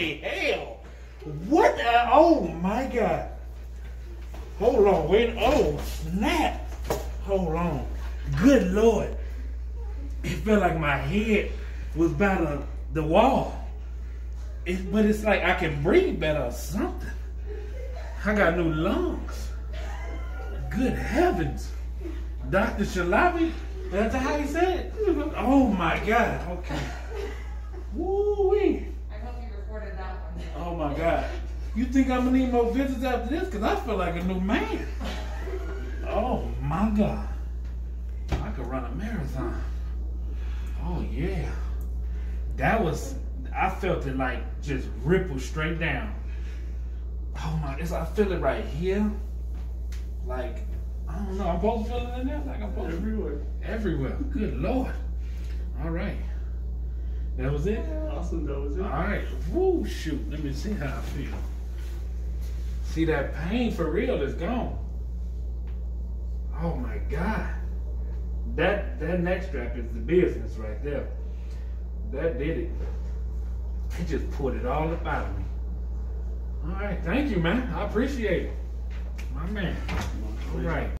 Holy hell. What? The, oh my God. Hold on, wait. Oh, snap. Hold on. Good Lord. It felt like my head was by the, the wall. It, but it's like I can breathe better or something. I got new lungs. Good heavens. Dr. Shalabi, that's how he said it. Oh my God. Okay. Woo-wee. I hope you recorded that one. Oh God. You think I'm gonna need more visits after this? Cause I feel like a new man. Oh my God. I could run a marathon. Oh yeah. That was I felt it like just ripple straight down. Oh my it's, I feel it right here. Like I don't know, I'm supposed to feel it in there? Like I'm supposed to Everywhere. everywhere. Good Lord. All right. That was it? Awesome, that was it. All right. Woo, shoot. Let me see how I feel. See, that pain for real is gone. Oh my God. That that neck strap is the business right there. That did it. It just pulled it all up out of me. All right. Thank you, man. I appreciate it. My man. All right.